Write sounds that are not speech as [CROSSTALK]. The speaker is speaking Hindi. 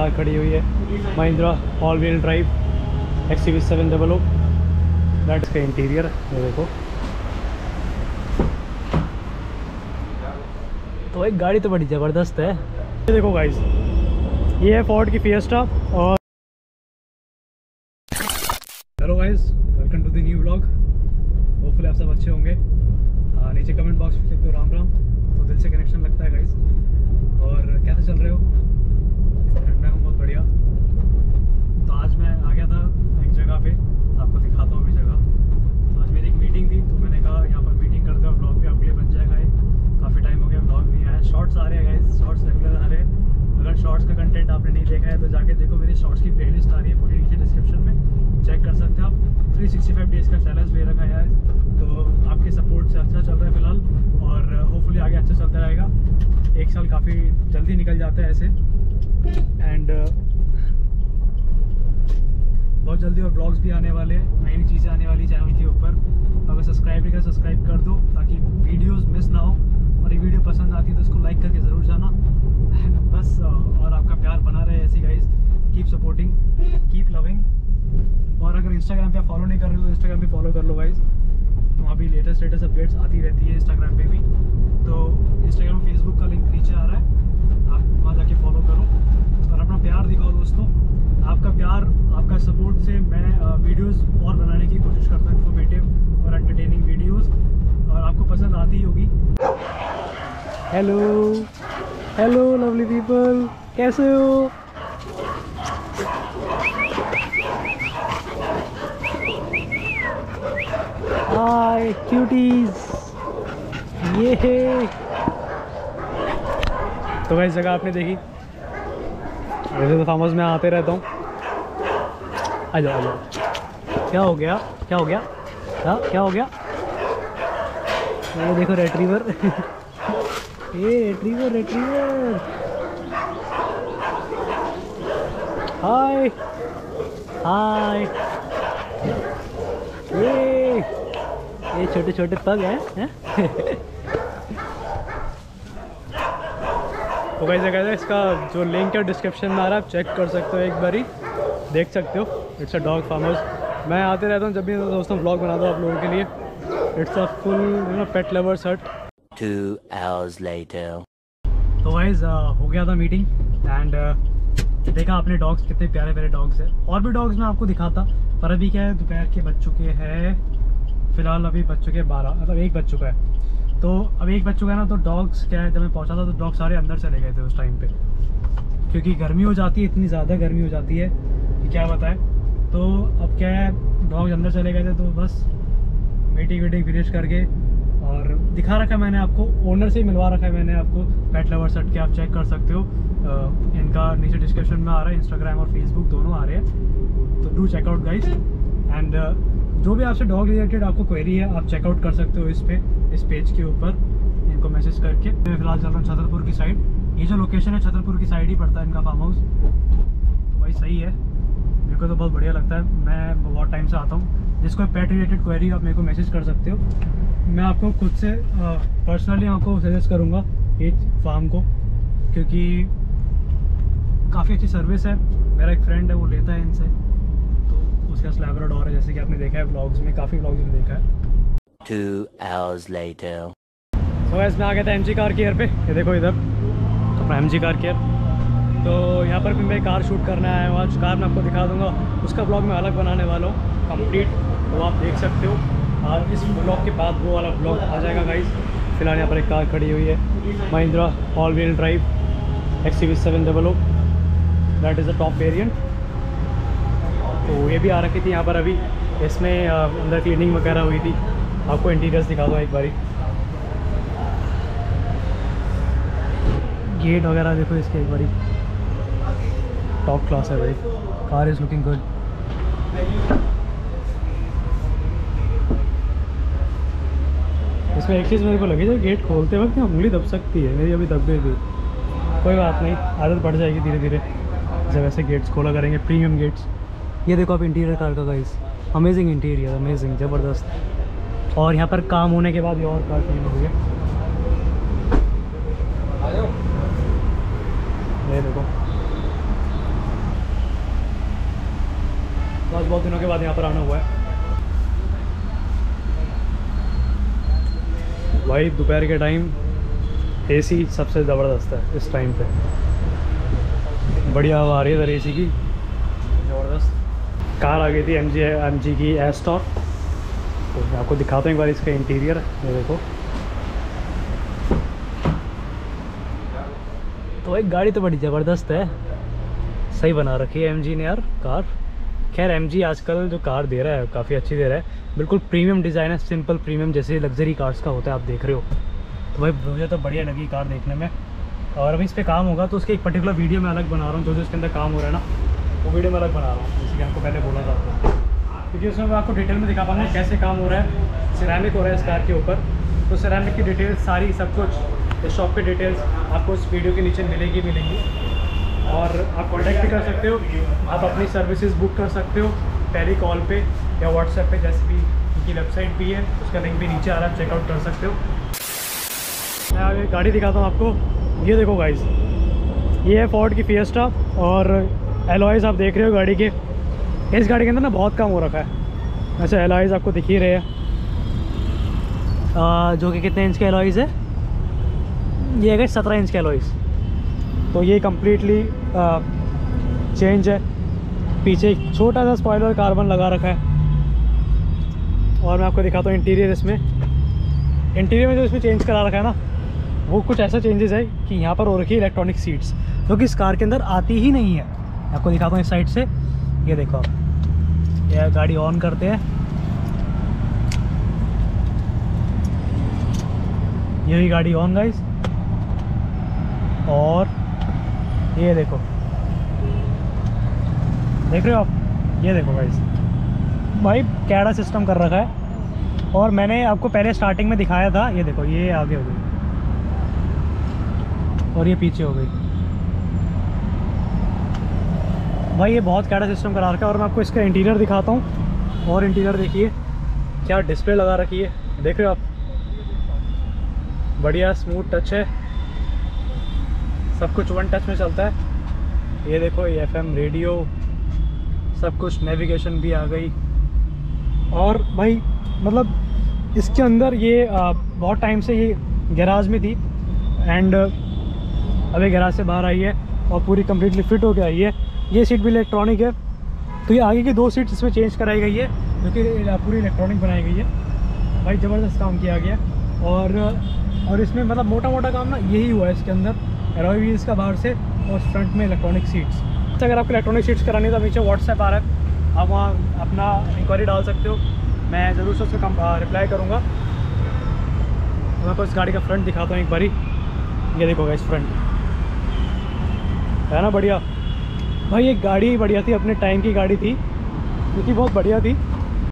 कार खड़ी हुई है Mahindra all wheel drive X V seven double O that's का इंटीरियर ये देखो। तो एक गाड़ी तो बड़ी ज़बरदस्त है। ये देखो गाइस ये है फोर्ड की फिएस्टा और hello guys welcome to the new vlog hopefully आप सब अच्छे होंगे। आ, नीचे कमेंट बॉक्स में लिख दो राम राम। तो दिल से कनेक्शन लगता है गाइस और कैसे चल रहे हो मैं हूँ बहुत बढ़िया तो आज मैं आ गया था एक जगह पे आपको दिखाता हूँ अभी जगह तो आज मेरी एक मीटिंग थी तो मैंने कहा यहाँ पर मीटिंग करते हुए ब्लॉग भी आपके लिए बन जाएगा ये काफ़ी टाइम हो गया ब्लॉग नहीं आया शॉर्ट्स आ रहे हैं गाइस शॉर्ट्स रेगुलर आ रहे हैं अगर शॉर्ट्स का कंटेंट आपने नहीं देखा है तो जाके देखो मेरी शॉर्ट्स की प्लेलिस्ट आ रही है पूरी नीचे डिस्क्रिप्शन में। चेक कर सकते हैं आप। 365 डेज़ का चैलेंज ले रखा है तो आपके सपोर्ट से अच्छा चल रहा है फ़िलहाल, और होपफुली आगे अच्छा चलता रहेगा। एक साल काफ़ी जल्दी निकल जाता है ऐसे। एंड बहुत जल्दी और ब्लॉग्स भी आने वाले हैं, नई नई चीज़ें आने वाली चैनल के ऊपर। अगर सब्सक्राइब नहीं करें सब्सक्राइब कर दो, ताकि वीडियोस मिस ना हो। और ये वीडियो पसंद आती है तो उसको लाइक करके ज़रूर जाना। बस और आपका प्यार बना रहे ऐसी guys keep supporting keep loving और अगर इंस्टाग्राम पे आप फॉलो नहीं कर रहे हो तो इंस्टाग्राम पे फॉलो कर लो गाइज़ वहाँ भी लेटेस्ट लेटेस्ट अपडेट्स आती रहती है इंस्टाग्राम पे भी. तो इंस्टाग्राम फेसबुक का लिंक नीचे आ रहा है. आप वहाँ जाके फॉलो करो. और अपना प्यार दिखाओ दोस्तों. आपका प्यार, आपका सपोर्ट से मैं वीडियोस और बनाने की कोशिश करता हूँ इन्फॉर्मेटिव और एंटरटेनिंग वीडियोस और आपको पसंद आती होगी. हेलो हेलो लवली पीपल कैसे हो? हाय क्यूटीज ये तो वैसे जगह आपने देखी? वैसे तो फार्म हाउस में आते रहता हूँ। आ जाओ आ जाओ। क्या हो गया? क्या हो गया? हाँ क्या हो गया? ये देखो रेट्रीवर [LAUGHS] ये रेट्रीवर रेट्रीवर हाय हाय ये ये छोटे छोटे पग हैं हैं? तो जगह है इसका जो लिंक है डिस्क्रिप्शन में आ रहा है, आप चेक कर सकते हो एक बारी। देख सकते हो it's a dog farm house मैं आते रहता हूँ, जब भी दोस्तों ब्लॉग बना दो आप लोगों के लिए। It's a full you know pet lovers hut Two hours later. तो वाइज हो गया था मीटिंग एंड देखा आपने डॉग्स कितने प्यारे प्यारे डॉग्स हैं। और भी डॉग्स मैं आपको दिखाता, पर अभी क्या है, दोपहर के बज चुके हैं, फ़िलहाल अभी बज चुके हैं बारह मतलब एक बज चुका है। तो अब एक बज चुका है ना तो डॉग्स क्या है, जब मैं पहुँचा था तो डॉग सारे अंदर चले गए थे उस टाइम पे। क्योंकि गर्मी हो जाती है, इतनी ज़्यादा गर्मी हो जाती है कि क्या बताएँ। तो अब क्या है डॉग्स अंदर चले गए थे तो बस मीटिंग वीटिंग फिनिश करके और दिखा रखा है मैंने आपको ओनर से ही मिलवा रखा है मैंने आपको पेट लवर सेट के आप चेक कर सकते हो। इनका नीचे डिस्क्रिप्शन में आ रहा है इंस्टाग्राम और फेसबुक दोनों आ रहे हैं। तो डू चेकआउट गाइस एंड जो भी आपसे डॉग रिलेटेड आपको क्वेरी है, आप चेकआउट कर सकते हो इस पे, इस पेज के ऊपर, इनको मैसेज करके। मैं फ़िलहाल चल रहा हूँ छतरपुर की साइड ये जो लोकेशन है, छतरपुर की साइड ही पड़ता है इनका फार्म हाउस तो भाई सही है। मेरे को तो बहुत बढ़िया लगता है। मैं बहुत टाइम से आता हूँ। जिसको पेट रिलेटेड क्वेरी आप मेरे को मैसेज कर सकते हो। मैं आपको खुद से पर्सनली आपको सजेस्ट करूँगा इस फार्म को क्योंकि काफ़ी अच्छी सर्विस है। मेरा एक फ्रेंड है वो लेता है इनसे। तो उसका स्लैबराडोर है जैसे कि आपने देखा है ब्लॉग्स में काफ़ी ब्लॉग्स में देखा है। Two hours later. तो वैसे मैं आ गया था एम जी कार केयर पे। ये देखो इधर अपना एम कार केयर तो यहाँ पर भी मैं कार शूट करने आया हूँ। आज कार मैं आपको दिखा दूँगा। उसका ब्लॉग मैं अलग बनाने वाला हूँ। कंप्लीट वो आप देख सकते हो। और इस ब्लॉग के बाद वो वाला ब्लॉग आ जाएगा गाइस फ़िलहाल यहाँ पर एक कार खड़ी हुई है Mahindra all wheel drive X V seven double O that is a top variant तो ये भी आ रखी थी यहाँ पर अभी। इसमें अंदर क्लीनिंग वगैरह हुई थी। आपको इंटीरियर्स दिखा दूँ एक बारी। गेट वगैरह देखो इसके एक बारी। टॉप क्लास है भाई। कार इज़ लुकिंग गुड एक चीज़ मेरे को लगी, जब गेट खोलते वक्त ना उंगली दब सकती है, मेरी अभी दब गई थी। कोई बात नहीं, आदत बढ़ जाएगी धीरे धीरे जब ऐसे गेट्स खोला करेंगे प्रीमियम गेट्स ये देखो आप इंटीरियर कार का गाइस अमेजिंग इंटीरियर अमेजिंग ज़बरदस्त। और यहाँ पर काम होने के बाद ये और कार क्लीन होगी देखो। आज बहुत दिनों के बाद यहाँ पर आना हुआ है। भाई दोपहर के टाइम एसी सबसे ज़बरदस्त है इस टाइम पे। बढ़िया हवा आ रही है इधर एसी की। ज़बरदस्त। कार आ गई थी एम जी एम जी की एस्टॉर तो मैं आपको दिखाता हूँ एक बार इसका इंटीरियर ये देखो। तो एक गाड़ी तो बड़ी ज़बरदस्त है। सही बना रखी है एमजी ने यार कार। खैर एमजी आजकल जो कार दे रहा है, काफ़ी अच्छी दे रहा है। बिल्कुल प्रीमियम डिज़ाइन है सिंपल प्रीमियम जैसे लग्जरी कार्स का होता है, आप देख रहे हो। तो भाई, मुझे तो बढ़िया लगी कार देखने में। और अभी इस पर काम होगा तो उसके एक पर्टिकुलर वीडियो में अलग बना रहा हूँ, जो जो इसके अंदर काम हो रहा है ना, वो वीडियो में अलग बना रहा हूँ, जैसे कि आपको पहले बोला था। क्योंकि उसमें मैं आपको डिटेल में दिखा पाऊँगा कैसे काम हो रहा है। सिरामिक हो रहा है इस कार के ऊपर। तो सिरामिक की डिटेल्स सारी, सब कुछ, इस शॉप की डिटेल्स आपको उस वीडियो के नीचे मिलेगी, मिलेंगी। और आप कॉन्टैक्ट भी कर सकते हो। आप अपनी सर्विसेज़ बुक कर सकते हो पहली कॉल पे या व्हाट्सएप पे, जैसे भी उनकी वेबसाइट भी है, उसका लिंक भी नीचे आ रहा है चेकआउट कर सकते हो। मैं आगे गाड़ी दिखाता हूँ आपको। ये देखो गाइस ये है फोर्ड की फिएस्टा और एलॉयज़ आप देख रहे हो गाड़ी के। इस गाड़ी के अंदर ना बहुत कम हो रखा है। ऐसे एलॉयज़ आपको दिख ही रहे हैं। जो कि कितने इंच के एलॉयज़ है? ये है सत्रह इंच के एलॉयज़ तो ये कम्प्लीटली चेंज है। पीछे एक छोटा सा स्पॉइलर कार्बन लगा रखा है। और मैं आपको दिखाता हूँ इंटीरियर इसमें। इंटीरियर में जो इसमें चेंज करा रखा है ना, वो कुछ ऐसा चेंजेस है कि यहाँ पर हो रखी है इलेक्ट्रॉनिक सीट्स जो कि इस कार के अंदर आती ही नहीं है। आपको दिखाता हूँ इस साइड से। ये देखो आप। ये गाड़ी ऑन करते हैं। यही गाड़ी ऑन गाइस और ये देखो। देख रहे हो आप? ये देखो गाइस भाई, कैड़ा सिस्टम कर रखा है। और मैंने आपको पहले स्टार्टिंग में दिखाया था। ये देखो, ये आगे हो गई। और ये पीछे हो गई। भाई, ये बहुत कैड़ा सिस्टम करा रखा है। और मैं आपको इसका इंटीरियर दिखाता हूँ। और इंटीरियर देखिए, क्या डिस्प्ले लगा रखी है। देख रहे हो आप? बढ़िया स्मूथ टच है। सब कुछ वन टच में चलता है। ये देखो, ये एफएम रेडियो सब कुछ नेविगेशन भी आ गई। और भाई मतलब इसके अंदर ये बहुत टाइम से ये गैराज में थी। एंड अभी गैराज से बाहर आई है और पूरी कम्प्लीटली फिट होके आई है। ये सीट भी इलेक्ट्रॉनिक है। तो ये आगे की दो सीट इसमें चेंज कराई गई है, जो कि पूरी इलेक्ट्रॉनिक बनाई गई है। भाई, ज़बरदस्त काम किया गया। और और इसमें मतलब मोटा मोटा काम ना यही हुआ है इसके अंदर। एलॉय व्हील्स का बाहर से और फ्रंट में इलेक्ट्रॉनिक सीट्स अच्छा अगर आपको इलेक्ट्रॉनिक सीट्स करानी तो नीचे व्हाट्सएप आ रहा है। आप वहाँ अपना इंक्वायरी डाल सकते हो। मैं ज़रूर से उसका रिप्लाई करूँगा। मैं आपको इस गाड़ी का फ्रंट दिखाता हूँ एक बारी। ये देखो इस फ्रंट है ना, बढ़िया। भाई एक गाड़ी बढ़िया थी, अपने टाइम की गाड़ी थी। क्योंकि बहुत बढ़िया थी।